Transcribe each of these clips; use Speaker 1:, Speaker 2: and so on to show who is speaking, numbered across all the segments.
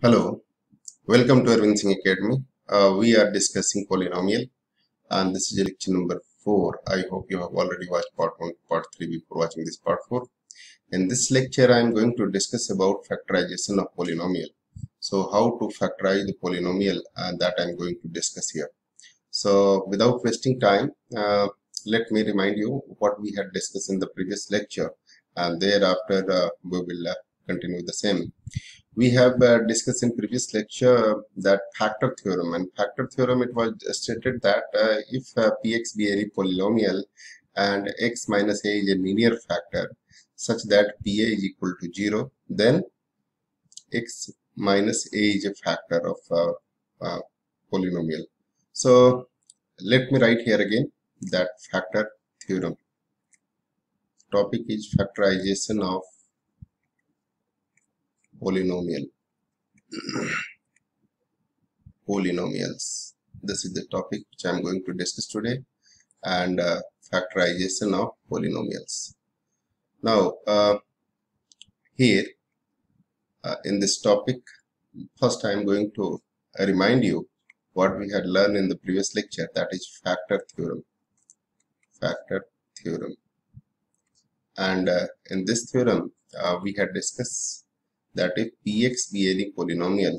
Speaker 1: Hello, welcome to Arbind Singh Academy. Uh, we are discussing polynomial and this is lecture number 4. I hope you have already watched part 1, part 3 before watching this part 4. In this lecture I am going to discuss about factorization of polynomial. So how to factorize the polynomial uh, that I am going to discuss here. So without wasting time, uh, let me remind you what we had discussed in the previous lecture and thereafter uh, we will uh, continue the same. We have uh, discussed in previous lecture that factor theorem. And factor theorem it was stated that uh, if uh, px be any polynomial and x minus a is a linear factor such that pa is equal to 0 then x minus a is a factor of uh, uh, polynomial. So let me write here again that factor theorem. Topic is factorization of polynomial. Polynomials. This is the topic which i'm going to discuss today and uh, factorization of polynomials. Now uh, here uh, in this topic first i'm going to remind you what we had learned in the previous lecture that is factor theorem. Factor theorem. And uh, in this theorem uh, we had discussed that if px be any polynomial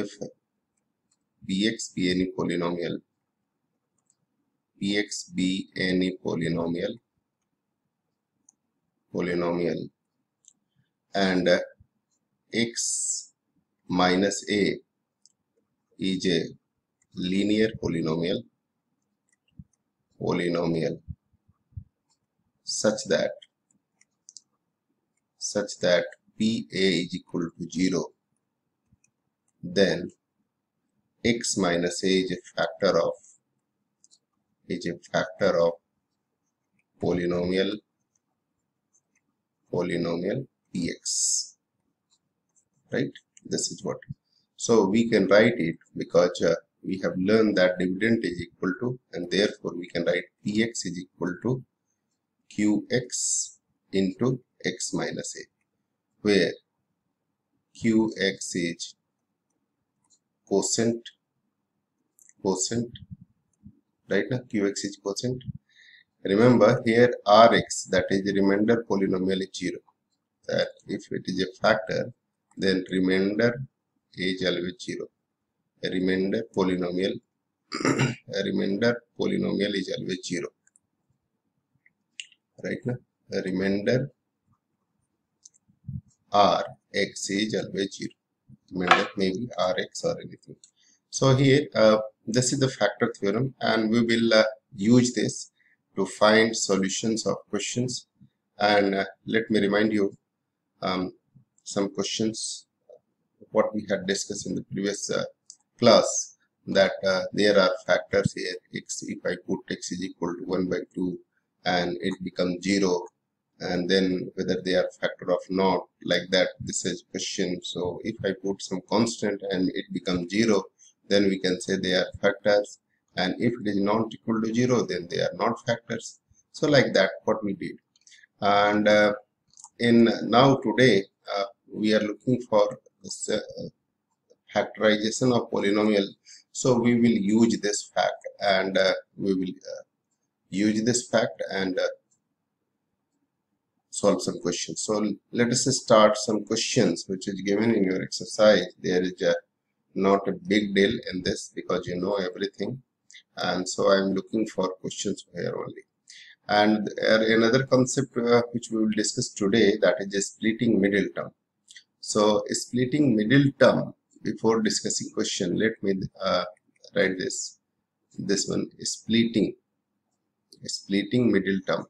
Speaker 1: if px be any polynomial px be any polynomial polynomial and uh, x minus a is a linear polynomial polynomial such that such that PA is equal to 0 then x minus a is a factor of is a factor of polynomial polynomial px right? This is what so we can write it because uh, we have learned that dividend is equal to and therefore we can write px is equal to qx into x minus a where qx is quotient quotient right now qx is quotient. Remember here rx that is remainder polynomial is 0 that if it is a factor then remainder is always 0 a remainder polynomial a remainder polynomial is always 0 right now a remainder r x is always 0 remember maybe rx or anything. So here uh, this is the factor theorem and we will uh, use this to find solutions of questions. And uh, let me remind you um, some questions what we had discussed in the previous uh, class that uh, there are factors here x if i put x is equal to 1 by 2 and it becomes 0 and then whether they are factor of not like that this is question. So if i put some constant and it becomes zero then we can say they are factors. And if it is not equal to zero then they are not factors. So like that what we did. And uh, in now today uh, we are looking for this, uh, factorization of polynomial. So we will use this fact and uh, we will uh, use this fact and uh, solve some questions. So let us start some questions which is given in your exercise. There is a, not a big deal in this because you know everything. And so I'm looking for questions here only. And another concept uh, which we will discuss today that is a splitting middle term. So splitting middle term before discussing question, let me uh, write this. This one splitting, splitting middle term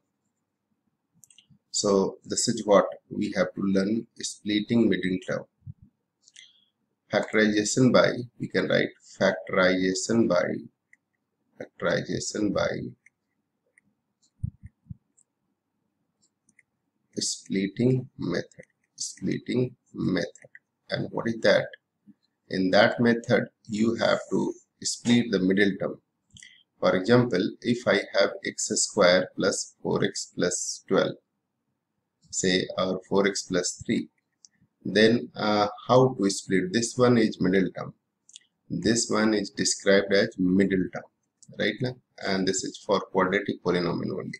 Speaker 1: so this is what we have to learn splitting middle term. Factorization by, we can write factorization by, factorization by splitting method, splitting method. And what is that? In that method, you have to split the middle term. For example, if I have x square plus 4x plus 12 say our 4x plus 3 then uh, how to split? This one is middle term. This one is described as middle term right now and this is for quadratic polynomial only.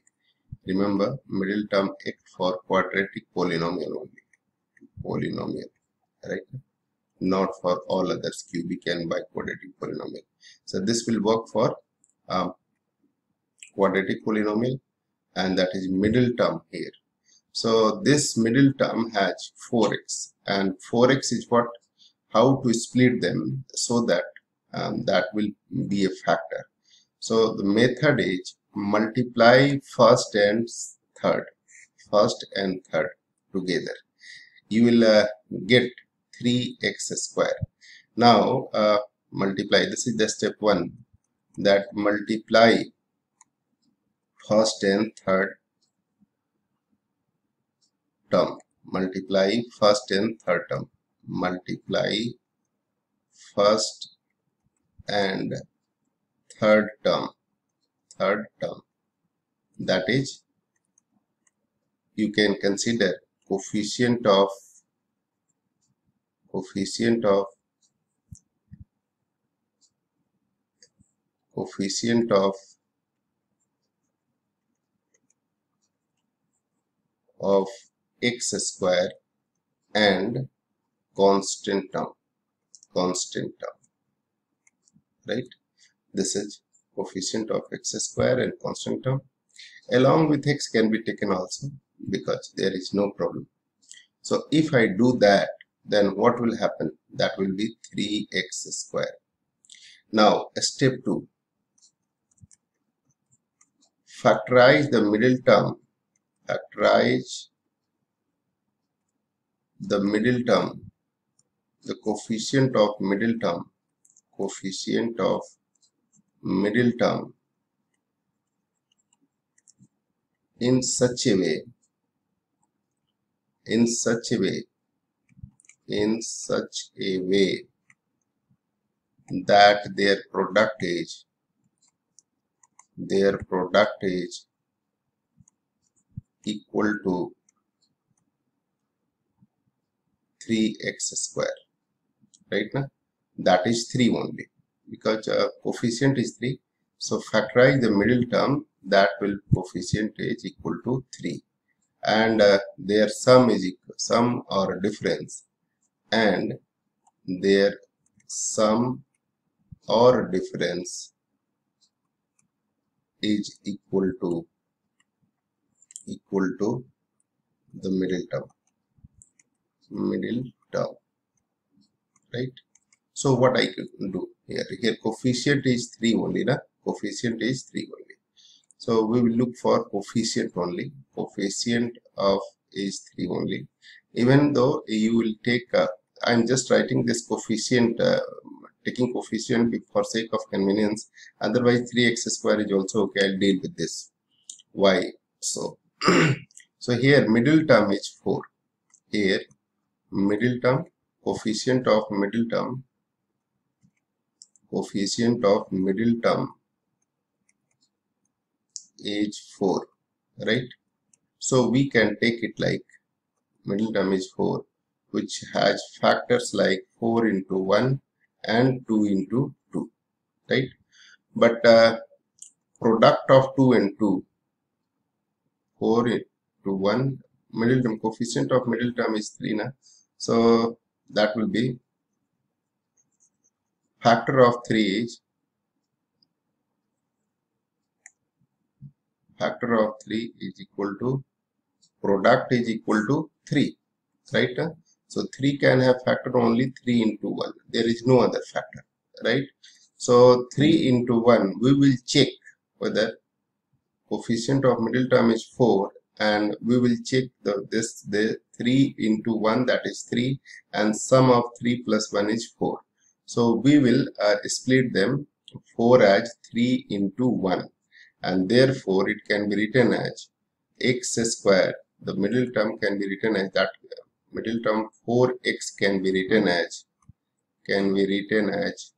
Speaker 1: Remember middle term x for quadratic polynomial only. Polynomial right? Not for all others cubic and biquadratic polynomial. So this will work for um, quadratic polynomial and that is middle term here so this middle term has 4x and 4x is what how to split them so that um, that will be a factor. So the method is multiply first and third first and third together. You will uh, get 3x square. Now uh, multiply this is the step one that multiply first and third term. Multiply first and third term. Multiply first and third term. Third term. That is you can consider coefficient of coefficient of coefficient of of x square and constant term constant term right? This is coefficient of x square and constant term. Along with x can be taken also because there is no problem. So if i do that then what will happen? That will be 3x square. Now step 2 factorize the middle term. Factorize the middle term the coefficient of middle term coefficient of middle term in such a way in such a way in such a way that their product is their product is equal to 3x square right now that is 3 only because uh, coefficient is 3 so factorize the middle term that will coefficient is equal to 3 and uh, their sum is equal sum or difference and their sum or difference is equal to equal to the middle term middle term right? So what i can do here here coefficient is 3 only na? Coefficient is 3 only. So we will look for coefficient only. Coefficient of is 3 only. Even though you will take uh, i'm just writing this coefficient uh, taking coefficient for sake of convenience. Otherwise 3x square is also okay. I'll deal with this. Why? So so here middle term is 4 here middle term coefficient of middle term coefficient of middle term is 4 right? So we can take it like middle term is 4 which has factors like 4 into 1 and 2 into 2 right? But uh, product of 2 and 2 4 into 1 middle term coefficient of middle term is 3 na so that will be factor of 3 is factor of 3 is equal to product is equal to 3 right? So 3 can have factor only 3 into 1 there is no other factor right? So 3 into 1 we will check whether coefficient of middle term is 4 and we will check the this the 3 into 1 that is 3 and sum of 3 plus 1 is 4 so we will uh, split them 4 as 3 into 1 and therefore it can be written as x square. The middle term can be written as that middle term 4x can be written as can be written as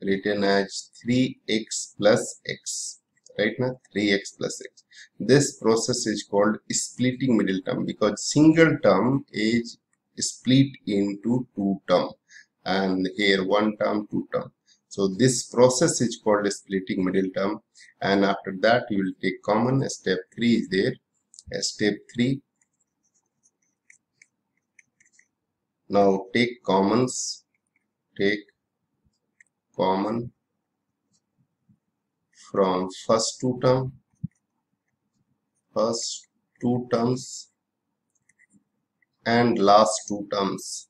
Speaker 1: written as 3x plus x. Right now 3x plus x this process is called splitting middle term because single term is split into two term and here one term two term. So this process is called splitting middle term and after that you will take common step 3 is there. Uh, step 3 now take commons take common from first two term first two terms and last two terms.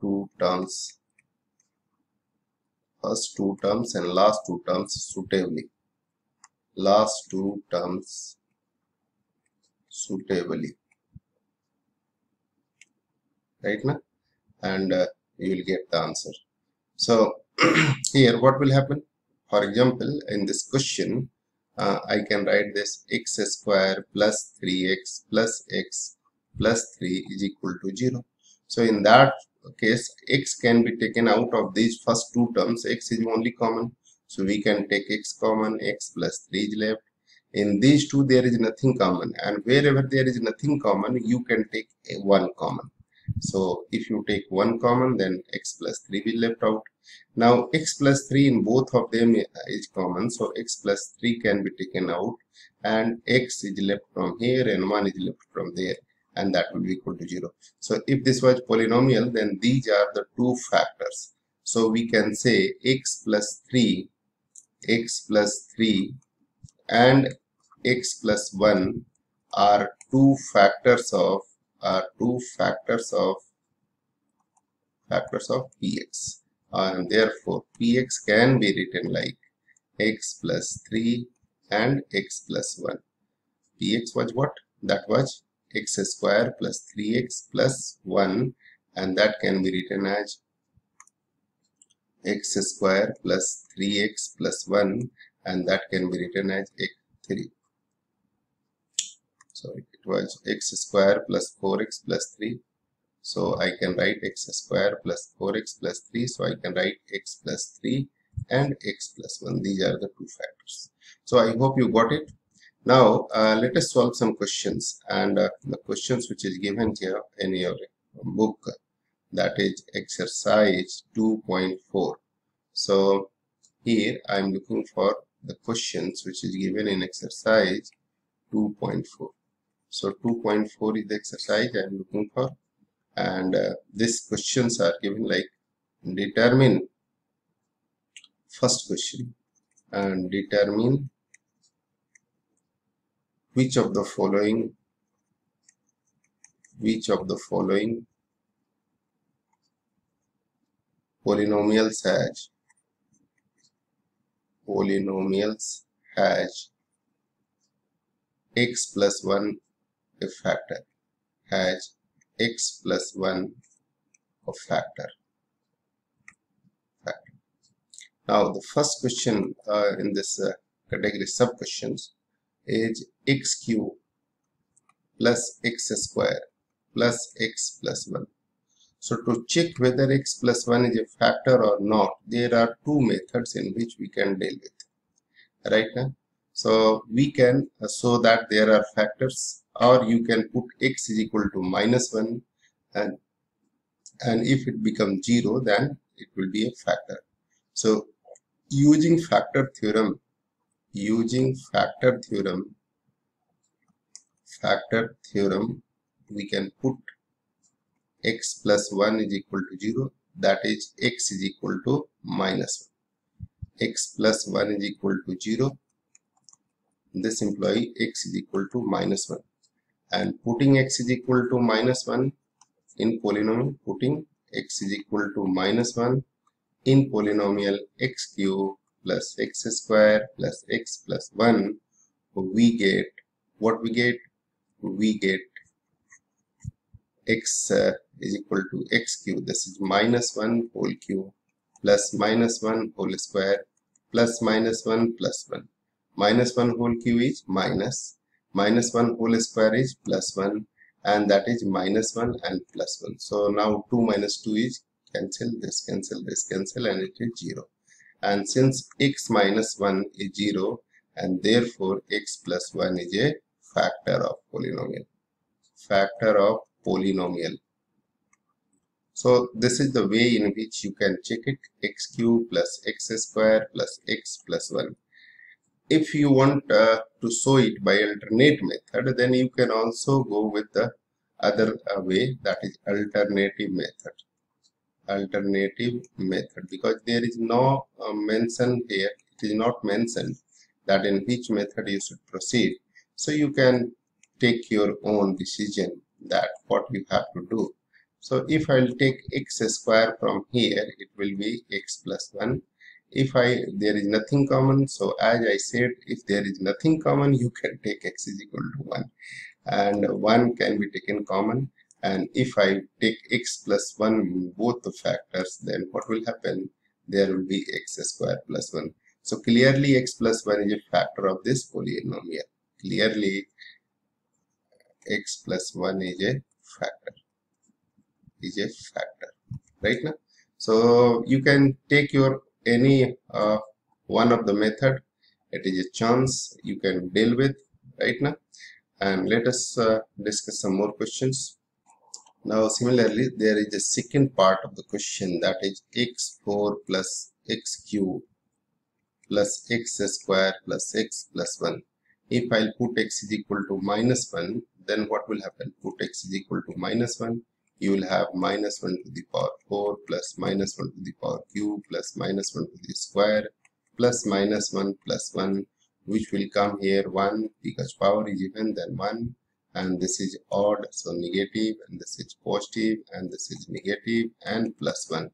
Speaker 1: Two terms. First two terms and last two terms suitably. Last two terms suitably. Right now and uh, you will get the answer. So here what will happen? For example in this question uh, I can write this x square plus 3x plus x plus 3 is equal to 0 so in that case x can be taken out of these first two terms. X is only common. So we can take x common x plus 3 is left. In these two there is nothing common. And wherever there is nothing common you can take a one common so if you take one common, then x plus 3 will left out. Now x plus 3 in both of them is common. So x plus 3 can be taken out and x is left from here and 1 is left from there and that will be equal to 0. So if this was polynomial, then these are the two factors. So we can say x plus 3, x plus 3 and x plus 1 are two factors of are two factors of factors of px and therefore px can be written like x plus 3 and x plus 1 px was what? That was x square plus 3x plus 1 and that can be written as x square plus 3x plus 1 and that can be written as x 3 so it was x square plus 4x plus 3 so I can write x square plus 4x plus 3 so I can write x plus 3 and x plus 1 these are the two factors. So I hope you got it. Now uh, let us solve some questions and uh, the questions which is given here in your book. That is exercise 2.4 so here I am looking for the questions which is given in exercise 2.4 so 2.4 is the exercise I am looking for. And uh, these questions are given like determine. First question. And determine which of the following which of the following polynomials has polynomials has x plus 1 a factor has x plus 1 of factor. factor. Now the first question uh, in this uh, category sub questions is x cube plus x square plus x plus 1. So to check whether x plus 1 is a factor or not, there are two methods in which we can deal with. Right now, so we can uh, show that there are factors or you can put x is equal to minus 1 and and if it becomes 0 then it will be a factor. So using factor theorem using factor theorem factor theorem we can put x plus 1 is equal to 0 that is x is equal to minus 1 x plus 1 is equal to 0 this employee x is equal to minus 1 and putting x is equal to minus 1 in polynomial putting x is equal to minus 1 in polynomial x cube plus x square plus x plus 1 we get what we get? We get x uh, is equal to x cube this is minus 1 whole cube plus minus 1 whole square plus minus 1 plus 1 minus 1 whole cube is minus minus 1 whole square is plus 1 and that is minus 1 and plus 1 so now 2 minus 2 is cancel this cancel this cancel and it is 0 and since x minus 1 is 0 and therefore x plus 1 is a factor of polynomial. Factor of polynomial. So this is the way in which you can check it. X cube plus x square plus x plus 1 if you want uh, to show it by alternate method then you can also go with the other uh, way that is alternative method. Alternative method because there is no uh, mention here it is not mentioned that in which method you should proceed. So you can take your own decision that what you have to do. So if I'll take x square from here it will be x plus 1 if I there is nothing common so as I said if there is nothing common you can take x is equal to 1 and 1 can be taken common. And if I take x plus 1 in both the factors then what will happen? There will be x square plus 1 so clearly x plus 1 is a factor of this polynomial. Clearly x plus 1 is a factor is a factor. Right now? So you can take your any uh, one of the method it is a chance you can deal with right now. And let us uh, discuss some more questions. Now similarly there is a second part of the question that is x4 plus x cube plus x square plus x plus 1 if I'll put x is equal to minus 1 then what will happen? Put x is equal to minus 1 you will have minus 1 to the power 4 plus minus 1 to the power cube plus minus 1 to the square plus minus 1 plus 1 which will come here 1 because power is even then 1 and this is odd so negative and this is positive and this is negative and plus 1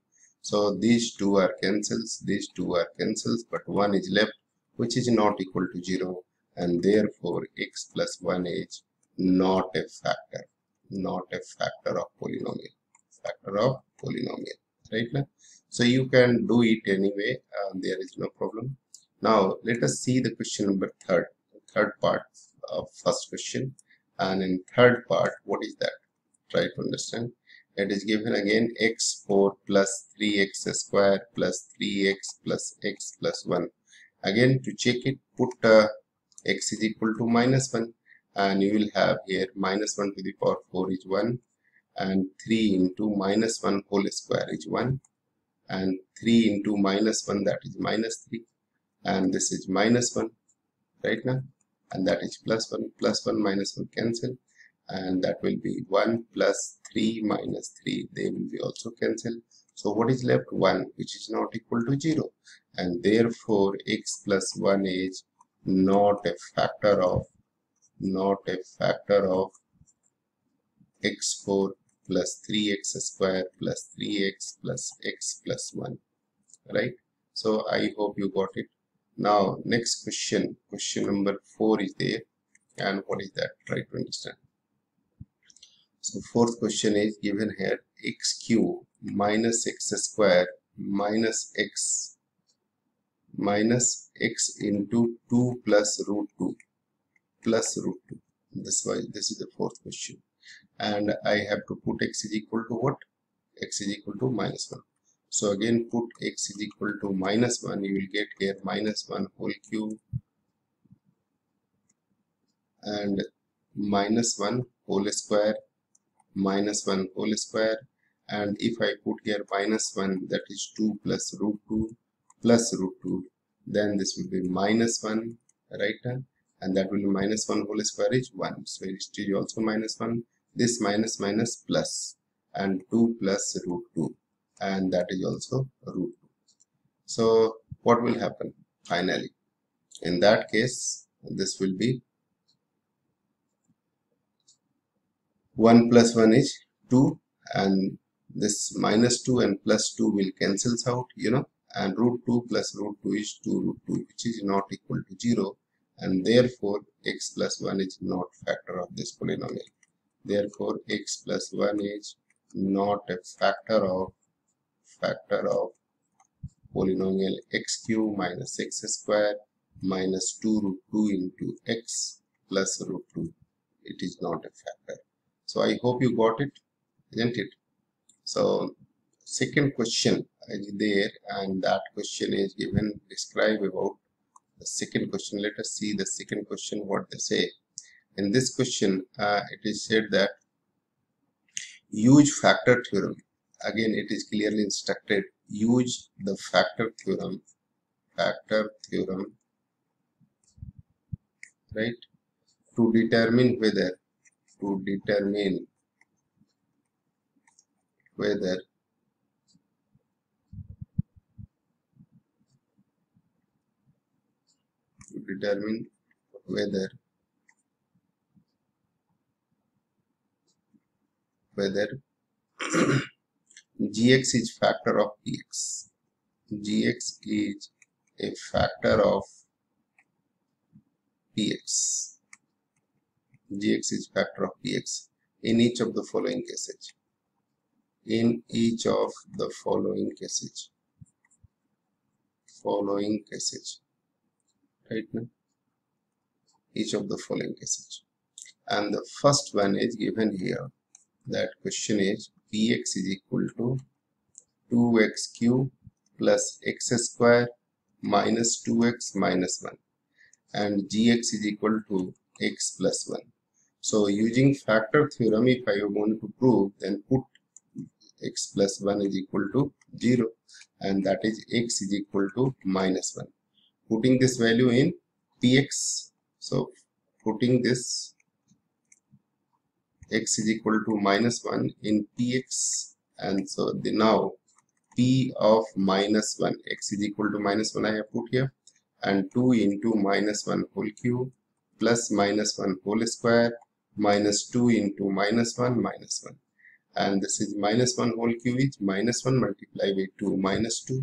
Speaker 1: so these two are cancels these two are cancels but 1 is left which is not equal to 0 and therefore x plus 1 is not a factor not a factor of polynomial. Factor of polynomial right? Now so you can do it anyway there is no problem. Now let us see the question number third. Third part of first question. And in third part what is that? Try to understand. It is given again x4 plus 3x square plus 3x plus x plus 1 again to check it put uh, x is equal to minus 1 and you will have here minus 1 to the power 4 is 1 and 3 into minus 1 whole square is 1 and 3 into minus 1 that is minus 3 and this is minus 1 right now? And that is plus 1 plus 1 minus 1 cancel. And that will be 1 plus 3 minus 3 they will be also cancel. So what is left? 1 which is not equal to 0 and therefore x plus 1 is not a factor of not a factor of x4 plus 3x square plus 3x plus x plus 1 right? So i hope you got it. Now next question. Question number 4 is there. And what is that? Try to understand. So fourth question is given here. X cube minus x square minus x minus x into 2 plus root 2 plus root 2 this why this is the fourth question. And I have to put x is equal to what? X is equal to minus 1 so again put x is equal to minus 1 you will get here minus 1 whole cube. And minus 1 whole square minus 1 whole square. And if I put here minus 1 that is 2 plus root 2 plus root 2 then this will be minus 1 right and that will be minus 1 whole square is 1 so it is also minus 1 this minus minus plus and 2 plus root 2 and that is also root 2 so what will happen finally? In that case this will be 1 plus 1 is 2 and this minus 2 and plus 2 will cancels out you know and root 2 plus root 2 is 2 root 2 which is not equal to 0 and therefore x plus 1 is not factor of this polynomial. Therefore x plus 1 is not a factor of factor of polynomial x cube minus x square minus 2 root 2 into x plus root 2 it is not a factor. So i hope you got it isn't it? So second question is there and that question is given describe about the second question. Let us see the second question what they say. In this question uh, it is said that use factor theorem. Again it is clearly instructed. Use the factor theorem factor theorem right to determine whether to determine whether to determine whether whether gx is factor of px gx is a factor of px gx is factor of px in each of the following cases. In each of the following cases. Following cases right now each of the following cases. And the first one is given here. That question is px is equal to 2x cube plus x square minus 2x minus 1 and gx is equal to x plus 1 so using factor theorem if i want to prove then put x plus 1 is equal to 0 and that is x is equal to minus 1 putting this value in px so putting this x is equal to minus 1 in px and so the now p of minus 1 x is equal to minus 1 I have put here. And 2 into minus 1 whole cube plus minus 1 whole square minus 2 into minus 1 minus 1 and this is minus 1 whole cube is minus 1 multiplied by 2 minus 2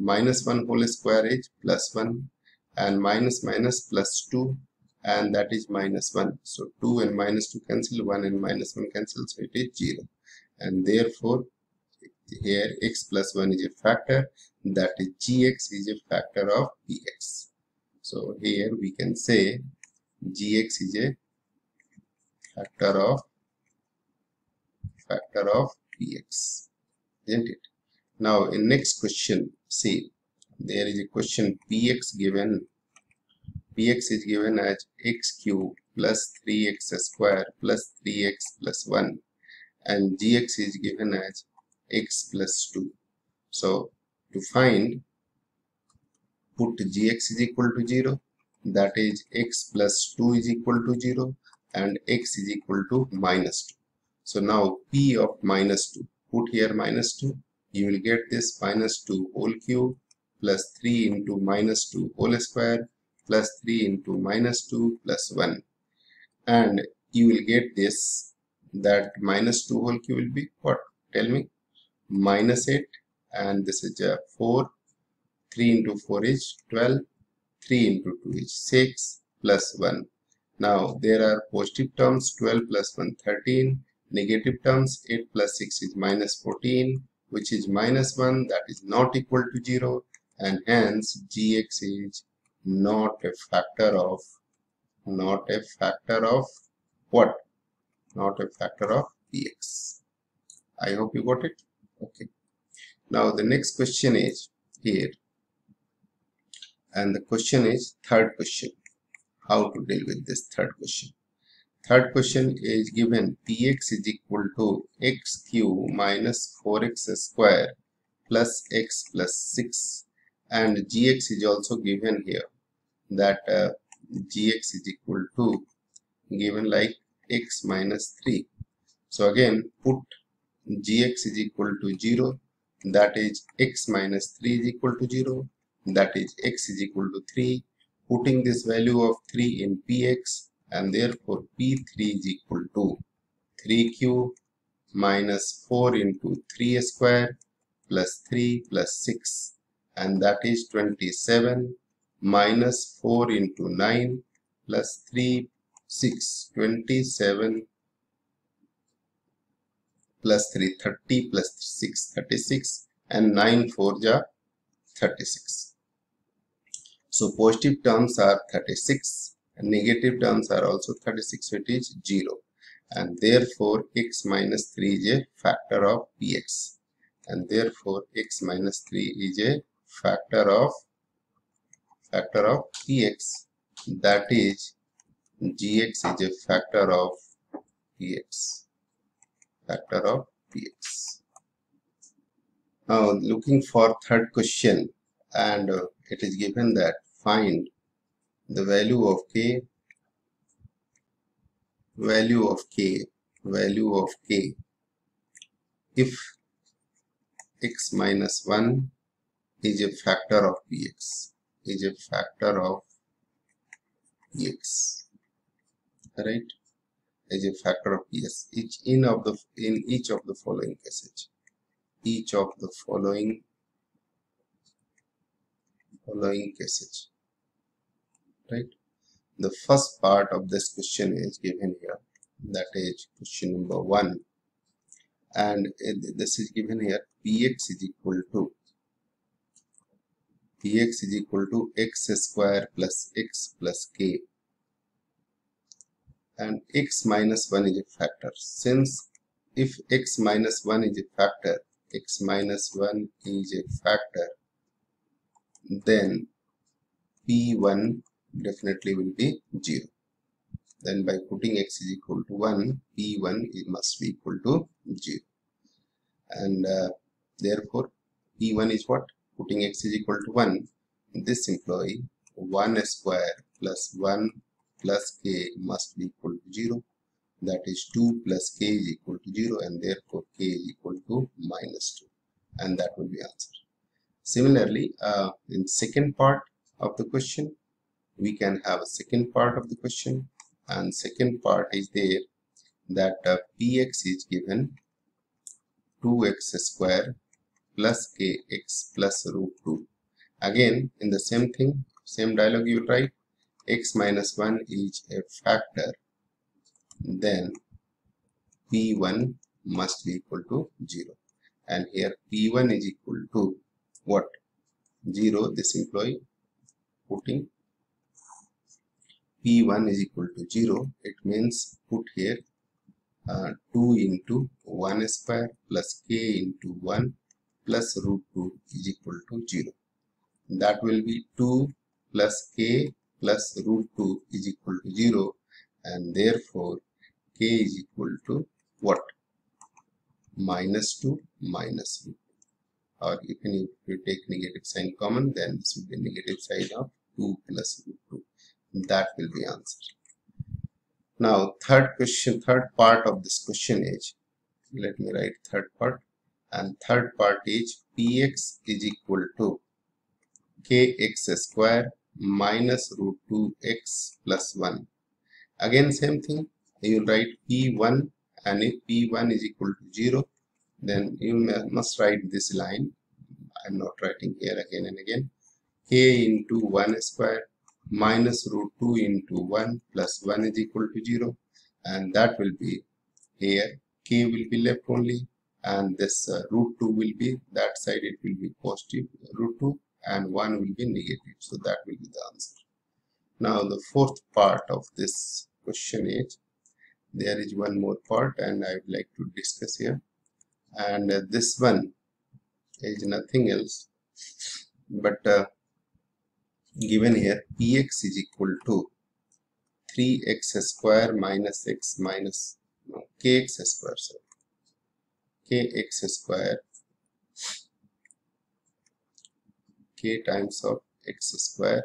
Speaker 1: minus 1 whole square is plus 1 and minus minus plus 2 and that is minus 1 so 2 and minus 2 cancel 1 and minus 1 cancel so it is 0 and therefore here x plus 1 is a factor that is gx is a factor of px. So here we can say gx is a factor of factor of px. Isn't it? Now in next question see there is a question px given px is given as x cube plus 3x square plus 3x plus 1 and gx is given as x plus 2 so to find put gx is equal to 0 that is x plus 2 is equal to 0 and x is equal to minus 2 so now p of minus 2, put here minus 2, you will get this minus 2 whole cube plus 3 into minus 2 whole square plus 3 into minus 2 plus 1 and you will get this that minus 2 whole cube will be what? Tell me. Minus 8 and this is a 4 3 into 4 is 12 3 into 2 is 6 plus 1 now there are positive terms 12 plus 1 13 negative terms 8 plus 6 is minus 14 which is minus 1 that is not equal to 0 and hence gx is not a factor of not a factor of what? Not a factor of px i hope you got it. Okay. Now the next question is here. And the question is third question. How to deal with this third question Third question is given. Px is equal to x cube minus 4x square plus x plus 6 and gx is also given here that uh, gx is equal to given like x minus 3 so again put gx is equal to 0 that is x minus 3 is equal to 0 that is x is equal to 3 putting this value of 3 in px and therefore P3 is equal to 3Q minus 4 into 3 square plus 3 plus 6 and that is 27 minus 4 into 9 plus 3 6 27 plus 3 30 plus 6 36 and 9 4 ja 36 so positive terms are 36 and negative terms are also 36 which is 0 and therefore x minus 3 is a factor of px and therefore x minus 3 is a factor of factor of px that is gx is a factor of px factor of px now looking for third question and uh, it is given that find the value of k value of k value of k. If x minus 1 is a factor of px is a factor of px right? Is a factor of px each in of the in each of the following cases each of the following following cases right? The first part of this question is given here that is question number one. And this is given here px is equal to px is equal to x square plus x plus k. And x minus 1 is a factor. Since if x minus 1 is a factor x minus 1 is a factor then p1 definitely will be 0 then by putting x is equal to 1 p1 it must be equal to 0 and uh, therefore p1 is what? Putting x is equal to 1 this employee 1 square plus 1 plus k must be equal to 0 that is 2 plus k is equal to 0 and therefore k is equal to minus 2 and that will be answer similarly uh, in second part of the question we can have a second part of the question. And second part is there that uh, px is given 2x square plus kx plus root 2 again in the same thing same dialogue you write x minus 1 is a factor. Then p1 must be equal to 0 and here p1 is equal to what? 0 this employee putting p1 is equal to 0 it means put here uh, 2 into 1 square plus k into 1 plus root 2 is equal to 0 that will be 2 plus k plus root 2 is equal to 0 and therefore k is equal to what? Minus 2 minus root 2 or if you take negative sign common then this will be negative side of 2 plus root 2 that will be answered. Now third question third part of this question is let me write third part. And third part is px is equal to kx square minus root 2x plus 1 again same thing. You will write p1 and if p1 is equal to 0 then you must write this line. I'm not writing here again and again. K into 1 square minus root 2 into 1 plus 1 is equal to 0 and that will be here. K will be left only. And this uh, root 2 will be that side. It will be positive root 2 and 1 will be negative. So that will be the answer. Now the fourth part of this question is there is one more part and I would like to discuss here. And uh, this one is nothing else but uh, given here px is equal to 3x square minus x minus no, kx square so kx square k times of x square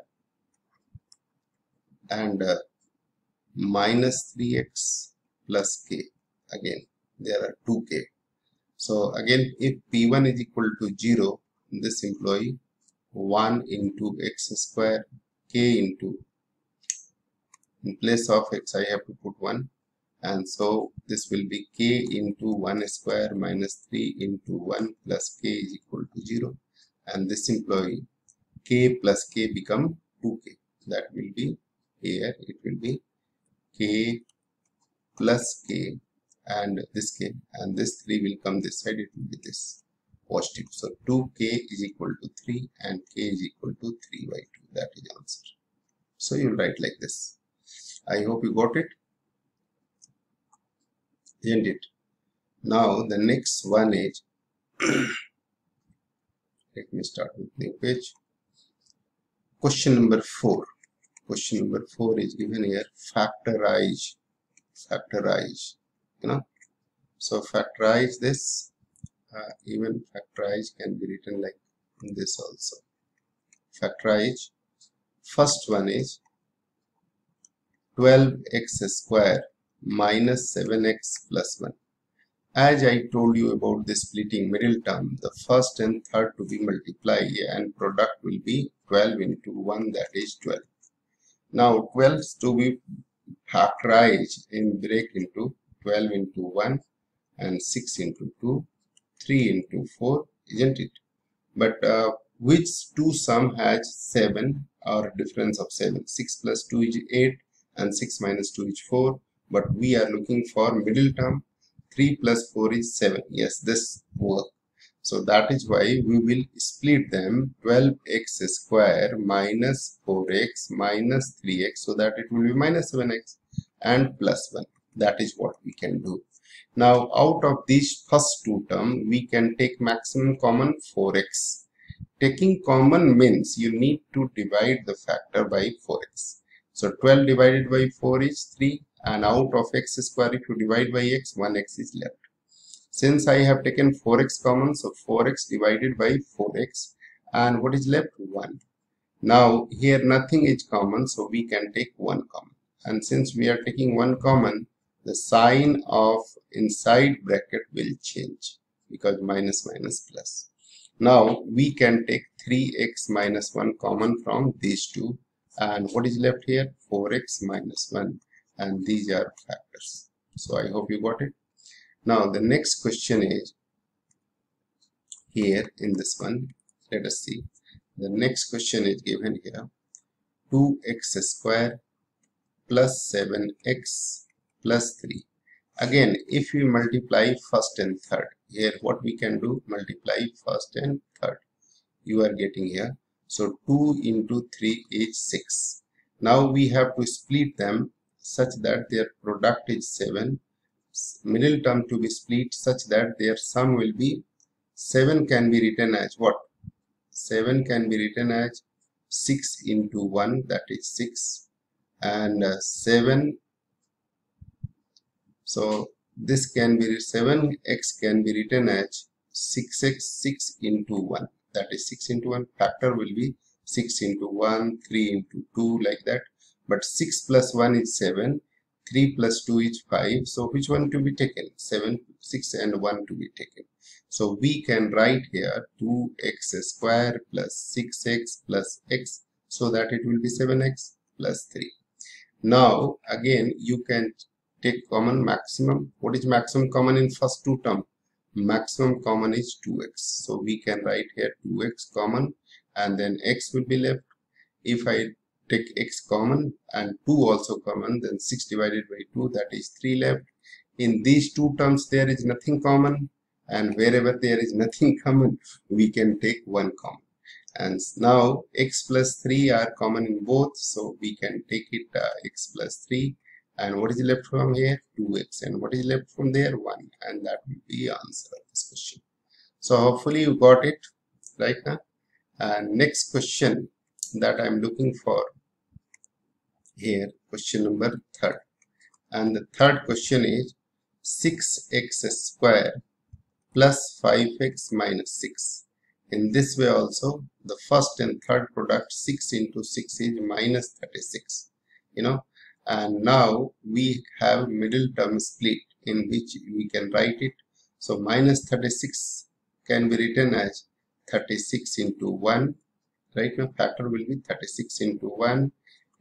Speaker 1: and uh, minus 3x plus k. Again there are 2k so again if p1 is equal to 0 this employee 1 into x square k into. In place of x I have to put 1 and so this will be k into 1 square minus 3 into 1 plus k is equal to 0 and this employee k plus k become 2k that will be here it will be k plus k and this k. And this 3 will come this side it will be this positive. So 2k is equal to 3 and k is equal to 3 by 2. That is the answer. So you write like this. I hope you got it. Isn't it? Now the next one is let me start with new page. question number 4 question number 4 is given here factorize factorize you know so factorize this uh, even factorize can be written like this also. Factorize first one is 12x square minus 7x plus 1 as I told you about the splitting middle term, the first and third to be multiplied and product will be 12 into 1 that is 12. Now 12 to be factorized in break into 12 into 1 and 6 into 2, 3 into 4 isn't it? But uh, which two sum has 7 or difference of 7? 6 plus 2 is 8 and 6 minus 2 is 4 but we are looking for middle term. 3 plus 4 is 7 yes this work. So that is why we will split them 12x square minus 4x minus 3x so that it will be minus 7x and plus 1 that is what we can do now out of these first two terms, we can take maximum common 4x taking common means you need to divide the factor by 4x so 12 divided by 4 is 3 and out of x square if you divide by x 1x is left. Since I have taken 4x common so 4x divided by 4x and what is left? 1 now here nothing is common so we can take 1 common. And since we are taking 1 common the sign of inside bracket will change because minus minus plus. Now we can take 3x minus 1 common from these two. And what is left here? 4x minus 1 and these are factors. So i hope you got it. Now the next question is here in this one. Let us see. The next question is given here. 2x square plus 7x plus 3 again if we multiply first and third here what we can do? Multiply first and third. You are getting here. So 2 into 3 is 6 now we have to split them such that their product is 7 middle term to be split such that their sum will be 7 can be written as what? 7 can be written as 6 into 1 that is 6 and uh, 7 so this can be 7x can be written as 6x 6 into 1 that is 6 into 1 factor will be 6 into 1 3 into 2 like that. But 6 plus 1 is 7 3 plus 2 is 5 so which one to be taken? 7 6 and 1 to be taken. So we can write here 2x square plus 6x plus x. So that it will be 7x plus 3 now again you can take common maximum what is maximum common in first two term? Maximum common is 2x so we can write here 2x common and then x will be left. If i take x common and 2 also common then 6 divided by 2 that is 3 left. In these two terms there is nothing common and wherever there is nothing common we can take one common. And now x plus 3 are common in both so we can take it uh, x plus 3 and what is left from here? 2x and what is left from there? 1 and that will be answer of this question. So hopefully you got it right now. And next question that I'm looking for here question number third. And the third question is 6x square plus 5x minus 6 in this way also the first and third product 6 into 6 is minus 36 you know and now we have middle term split in which we can write it. So minus 36 can be written as 36 into 1 right? Now factor will be 36 into 1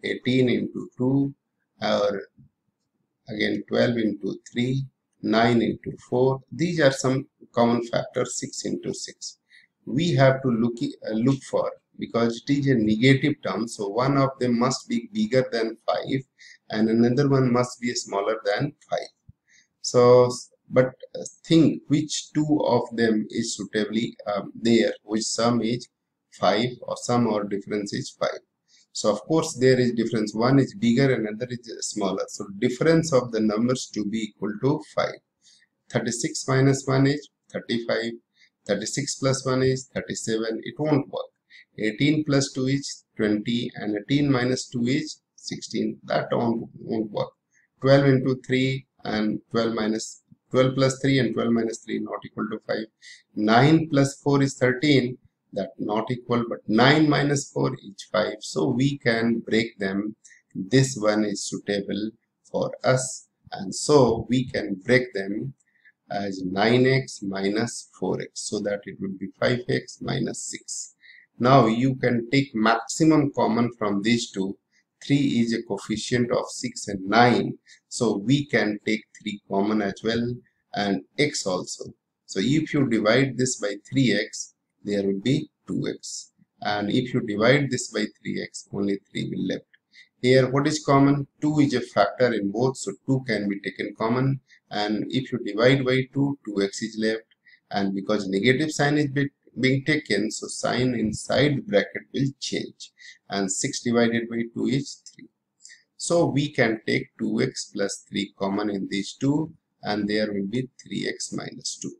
Speaker 1: 18 into 2 or again 12 into 3 9 into 4 these are some common factors 6 into 6 we have to look uh, look for because it is a negative term so one of them must be bigger than 5 and another one must be smaller than 5 so but uh, think which two of them is suitably um, there which sum is 5 or sum or difference is 5 so of course there is difference. One is bigger and another is smaller. So difference of the numbers to be equal to 5. 36 minus 1 is 35. 36 plus 1 is 37. It won't work. 18 plus 2 is 20 and 18 minus 2 is 16 that won't, won't work. 12 into 3 and 12 minus 12 plus 3 and 12 minus 3 not equal to 5 9 plus 4 is 13 that not equal but 9 minus 4 is 5 so we can break them. This one is suitable for us. And so we can break them as 9x minus 4x so that it will be 5x minus 6 now you can take maximum common from these two 3 is a coefficient of 6 and 9 so we can take 3 common as well and x also. So if you divide this by 3x there will be 2x and if you divide this by 3x only 3 will left. Here what is common? 2 is a factor in both so 2 can be taken common. And if you divide by 2 2x is left. And because negative sign is being taken so sign inside bracket will change and 6 divided by 2 is 3 so we can take 2x plus 3 common in these two and there will be 3x minus 2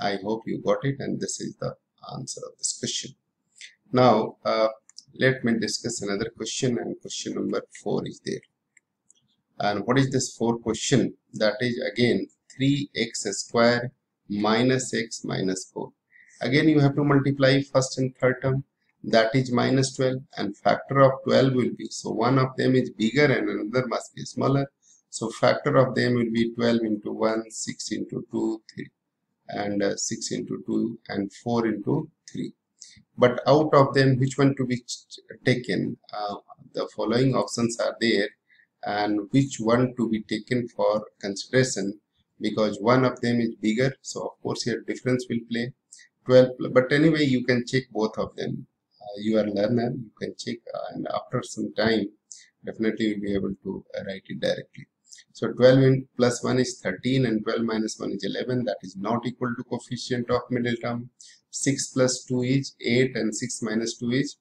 Speaker 1: i hope you got it and this is the answer of this question. Now uh, let me discuss another question and question number 4 is there. And what is this 4 question? That is again 3x square minus x minus 4 again you have to multiply first and third term. That is minus 12 and factor of 12 will be so one of them is bigger and another must be smaller. So factor of them will be 12 into 1 6 into 2 3 and uh, 6 into 2 and 4 into 3 but out of them which one to be taken? Uh, the following options are there and which one to be taken for consideration? Because one of them is bigger so of course here difference will play 12 but anyway you can check both of them. Uh, you are learner you can check uh, and after some time definitely you'll be able to uh, write it directly. So 12 plus 1 is 13 and 12 minus 1 is 11 that is not equal to coefficient of middle term. 6 plus 2 is 8 and 6 minus 2 is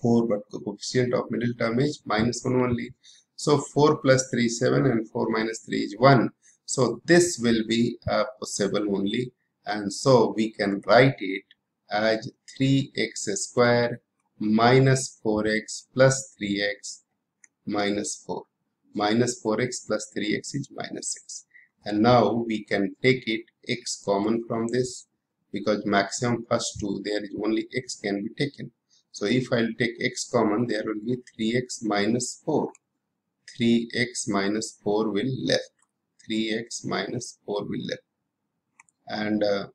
Speaker 1: 4 but coefficient of middle term is minus 1 only. So 4 plus 3 is 7 and 4 minus 3 is 1 so this will be uh, possible only and so we can write it as 3x square minus 4x plus 3x minus 4 minus 4x plus 3x is minus 6 and now we can take it x common from this because maximum first two there is only x can be taken. So if I'll take x common there will be 3x minus 4 3x minus 4 will left. 3x minus 4 will left and uh,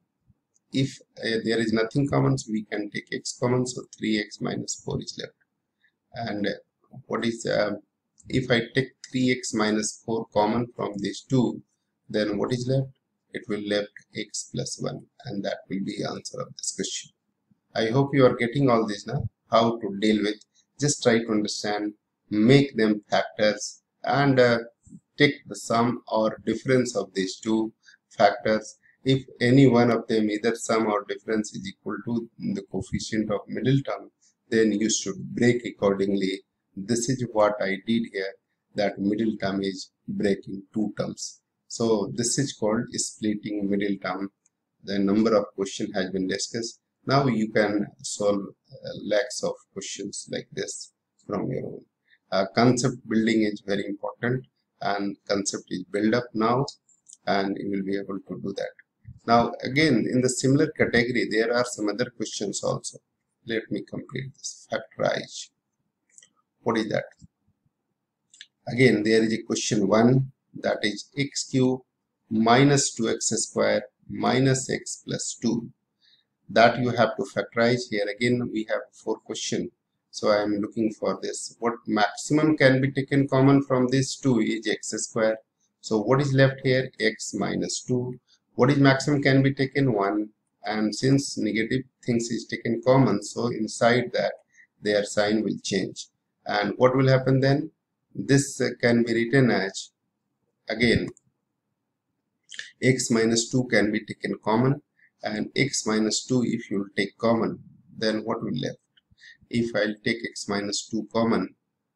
Speaker 1: if uh, there is nothing common we can take x common so 3x minus 4 is left. And uh, what is if I take 3x minus 4 common from these two then what is left? It will left x plus 1 and that will be answer of this question. I hope you are getting all this now how to deal with. Just try to understand make them factors and uh, take the sum or difference of these two factors if any one of them either sum or difference is equal to the coefficient of middle term then you should break accordingly. This is what I did here that middle term is breaking two terms. So this is called splitting middle term the number of question has been discussed. Now you can solve uh, lakhs of questions like this from your own. Uh, concept building is very important and concept is built up now and you will be able to do that now again in the similar category there are some other questions also let me complete this factorize what is that again there is a question one that is x cube minus 2x square minus x plus 2 that you have to factorize here again we have four question so I am looking for this. What maximum can be taken common from this 2 is x square. So what is left here? x minus 2. What is maximum can be taken? 1 and since negative things is taken common so inside that their sign will change. And what will happen then? This uh, can be written as again x minus 2 can be taken common. And x minus 2 if you will take common then what will left? If I'll take x minus 2 common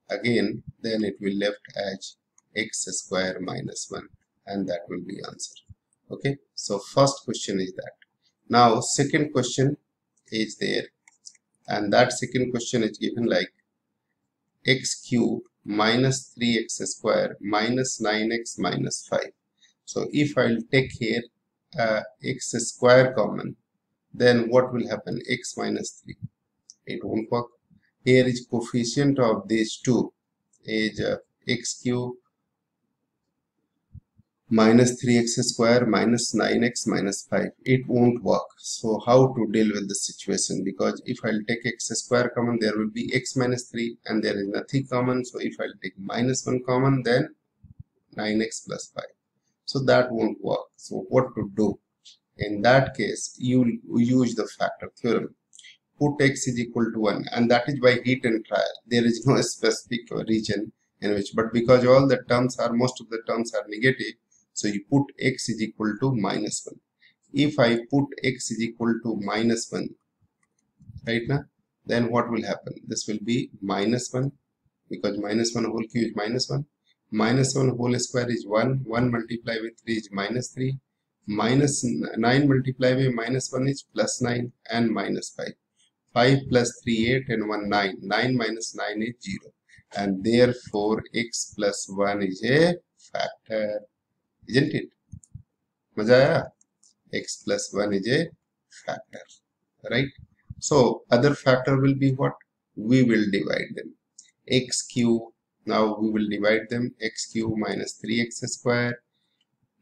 Speaker 1: again then it will left as x square minus 1 and that will be answer okay so first question is that. Now second question is there. And that second question is given like x cube minus 3x square minus 9x minus 5 so if I'll take here uh, x square common then what will happen? x minus 3 it won't work. Here is coefficient of these two. Is uh, x cube minus 3x square minus 9x minus 5 it won't work. So how to deal with the situation? Because if i'll take x square common there will be x minus 3 and there is nothing common. So if i'll take minus 1 common then 9x plus 5 so that won't work. So what to do? In that case you use the factor theorem. Put x is equal to 1 and that is by heat and trial there is no specific region in which but because all the terms are most of the terms are negative so you put x is equal to minus 1. If I put x is equal to minus 1, right now, then what will happen? This will be minus 1 because minus 1 whole cube is minus 1. Minus 1 whole square is 1. 1 multiplied with 3 is minus 3. Minus 9 multiplied by minus 1 is plus 9 and minus 5. 5 plus 3 8 and 1 9. 9 minus 9 is 0. And therefore x plus 1 is a factor isn't it? Maza x plus 1 is a factor right? So other factor will be what? We will divide them. X cube now we will divide them. X cube minus 3x square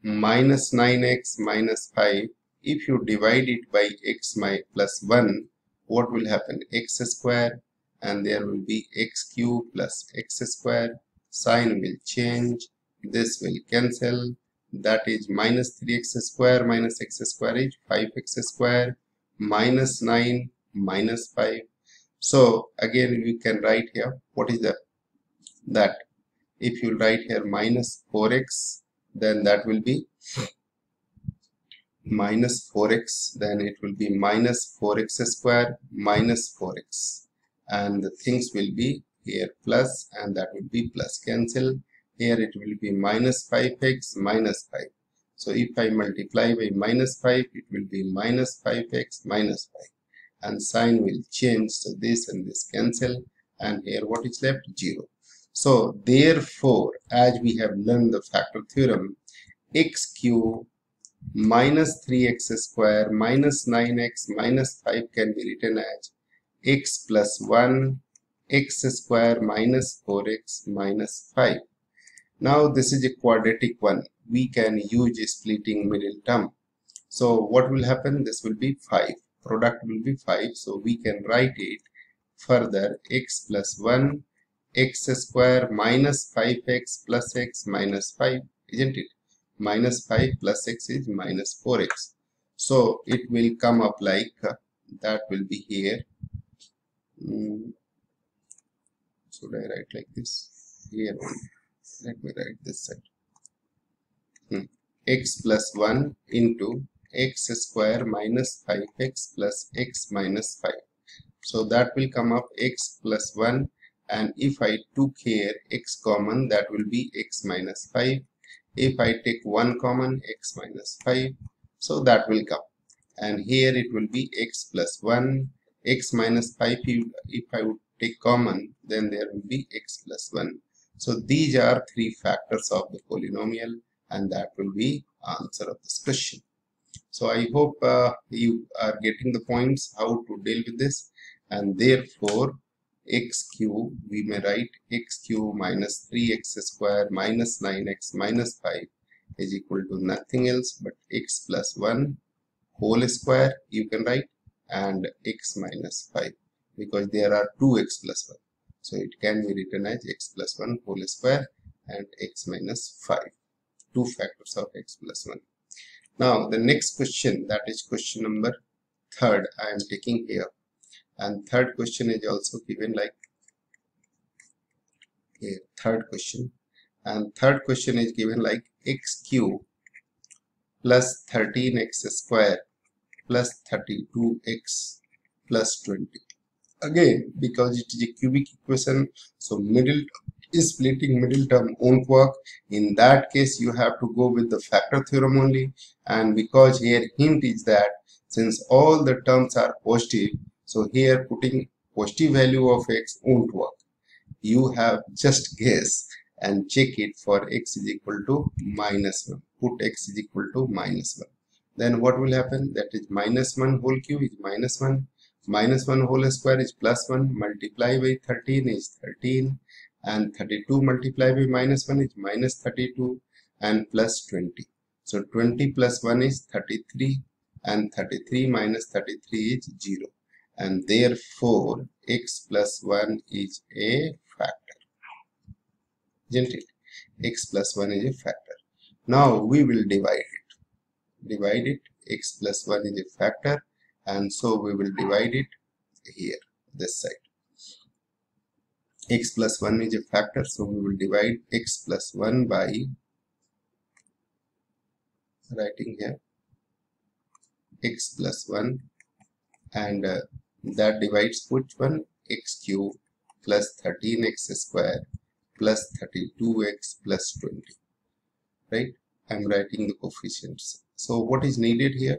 Speaker 1: minus 9x minus 5 if you divide it by x my plus 1 what will happen? X square and there will be x cube plus x square. Sign will change. This will cancel that is minus 3x square minus x square is 5x square minus 9 minus 5 so again we can write here what is the that? If you write here minus 4x then that will be minus 4x then it will be minus 4x square minus 4x and the things will be here plus and that will be plus. Cancel here it will be minus 5x minus 5 so if I multiply by minus 5 it will be minus 5x minus 5 and sign will change. So this and this cancel. And here what is left? 0 so therefore as we have learned the factor theorem x cube minus 3x square minus 9x minus 5 can be written as x plus 1 x square minus 4x minus 5 now this is a quadratic one. We can use a splitting middle term. So what will happen? This will be 5. Product will be 5. So we can write it further x plus 1 x square minus 5x plus x minus 5 isn't it minus 5 plus x is minus 4x so it will come up like uh, that will be here mm. should I write like this here let me write this side. Hmm. x plus 1 into x square minus 5x plus x minus 5 so that will come up x plus 1 and if I took here x common that will be x minus 5 if I take 1 common x minus 5 so that will come. And here it will be x plus 1 x minus 5 if I would take common then there will be x plus 1 so these are three factors of the polynomial and that will be answer of this question. So I hope uh, you are getting the points how to deal with this and therefore x cube we may write x cube minus 3x square minus 9x minus 5 is equal to nothing else but x plus 1 whole square you can write and x minus 5 because there are two x plus 1 so it can be written as x plus 1 whole square and x minus 5. Two factors of x plus 1. Now the next question that is question number third I am taking here and third question is also given like here third question and third question is given like x cube plus 13x square plus 32x plus 20 again because it is a cubic equation so middle is splitting middle term won't work in that case you have to go with the factor theorem only and because here hint is that since all the terms are positive so here putting positive value of x won't work. You have just guess and check it for x is equal to minus 1. Put x is equal to minus 1. Then what will happen? That is minus 1 whole cube is minus 1. Minus 1 whole square is plus 1. Multiply by 13 is 13. And 32 multiply by minus 1 is minus 32 and plus 20. So 20 plus 1 is 33 and 33 minus 33 is 0 and therefore x plus 1 is a factor isn't it x plus 1 is a factor now we will divide it divide it x plus 1 is a factor and so we will divide it here this side. X plus 1 is a factor so we will divide x plus 1 by writing here. X plus 1 and uh, that divides which one? X cube plus 13x square plus 32x plus 20 right? I'm writing the coefficients. So what is needed here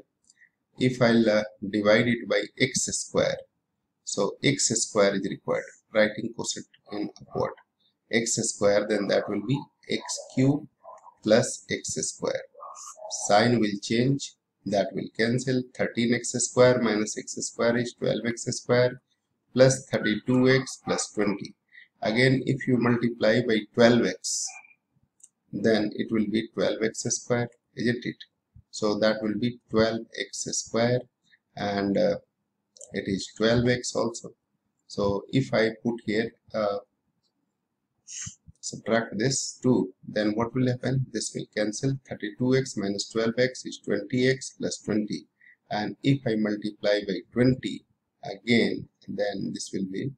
Speaker 1: if i'll uh, divide it by x square so x square is required. Writing quotient in upward x square then that will be x cube plus x square. Sign will change. That will cancel. 13x square minus x square is 12x square plus 32x plus 20 again if you multiply by 12x then it will be 12x square isn't it so that will be 12x square and uh, it is 12x also. So if I put here uh, subtract this 2 then what will happen? This will cancel. 32x minus 12x is 20x plus 20 and if I multiply by 20 again then this will be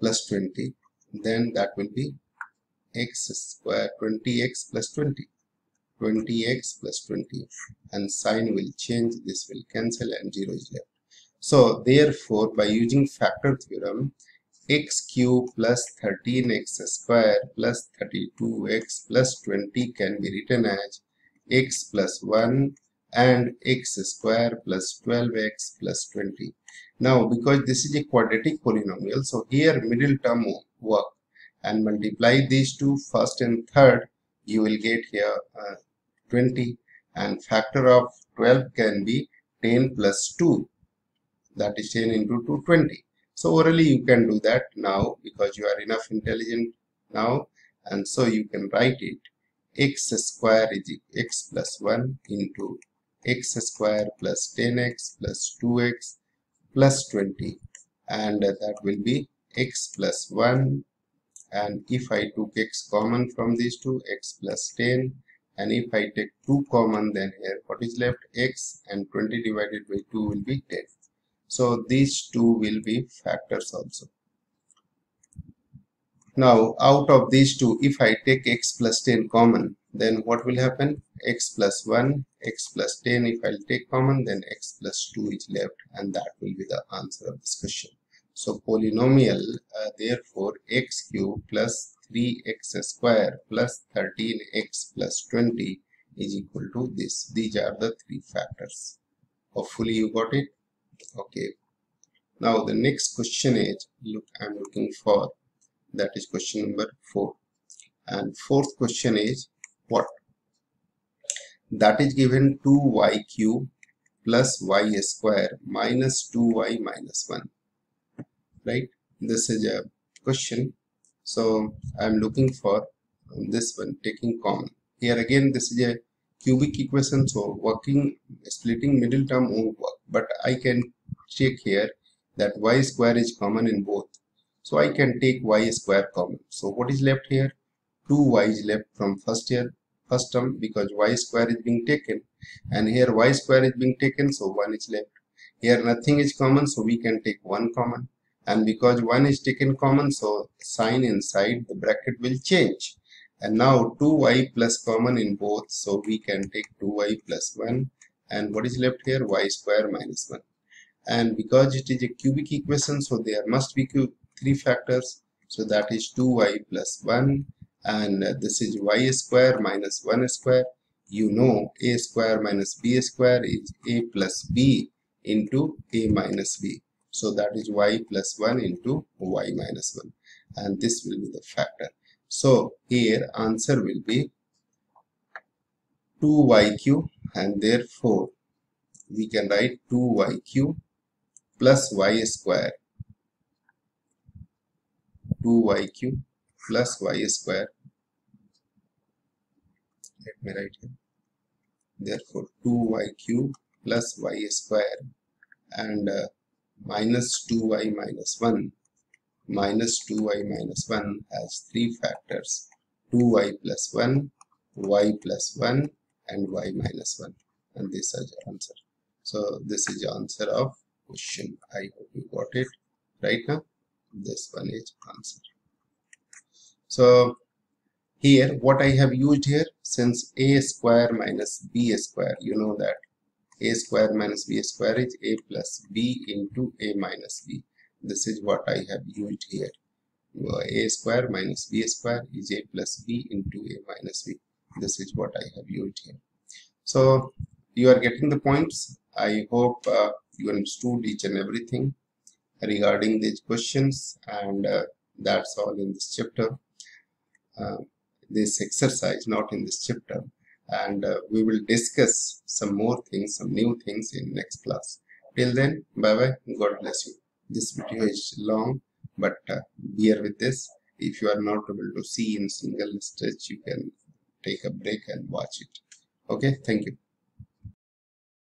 Speaker 1: plus 20 then that will be x square 20x plus 20 20x plus 20 and sign will change this will cancel and 0 is left so therefore by using factor theorem x cube plus 13x square plus 32x plus 20 can be written as x plus 1 and x square plus 12x plus 20. Now because this is a quadratic polynomial so here middle term work and multiply these two first and third you will get here uh, 20 and factor of 12 can be 10 plus 2 that is 10 into 2 20 so orally you can do that now because you are enough intelligent now. And so you can write it x square is x plus 1 into x square plus 10x plus 2x plus 20 and that will be x plus 1 and if I took x common from these two x plus 10 and if I take 2 common then here what is left x and 20 divided by 2 will be 10 so these two will be factors also. Now out of these two, if I take x plus 10 common, then what will happen? x plus 1, x plus 10 if I'll take common, then x plus 2 is left and that will be the answer of this question. So polynomial, uh, therefore x cube plus 3x square plus 13x plus 20 is equal to this. These are the three factors. Hopefully you got it. Okay. Now the next question is look i'm looking for that is question number four. And fourth question is what? That is given 2y cube plus y square minus 2y minus 1 right? This is a question. So i'm looking for this one taking common. Here again this is a cubic equation so working splitting middle term won't work. But I can check here that y square is common in both. So I can take y square common. So what is left here? 2y is left from first year first term because y square is being taken. And here y square is being taken so 1 is left. Here nothing is common so we can take 1 common and because 1 is taken common so sign inside the bracket will change. And now 2y plus common in both so we can take 2y plus 1 and what is left here? y square minus 1 and because it is a cubic equation so there must be three factors. So that is 2y plus 1 and this is y square minus 1 square. You know a square minus b square is a plus b into a minus b so that is y plus 1 into y minus 1 and this will be the factor. So here answer will be 2y cube and therefore we can write 2y cube plus y square. 2y cube plus y square. Let me write here. Therefore 2yq plus y square and uh, minus 2y minus 1 minus 2y minus 1 has three factors. 2y plus 1 y plus 1 and y minus 1 and this is your answer. So this is answer of question i hope you got it right now. This one is answer. So here what i have used here since a square minus b square you know that a square minus b square is a plus b into a minus b. This is what i have used here. A square minus b square is a plus b into a minus b. This is what i have used here. So you are getting the points. I hope uh, you understood each and everything regarding these questions and uh, that's all in this chapter. Uh, this exercise not in this chapter and uh, we will discuss some more things some new things in next class. Till then bye bye god bless you. This video is long but uh, bear with this. If you are not able to see in single stretch you can take a break and watch it. Okay? Thank you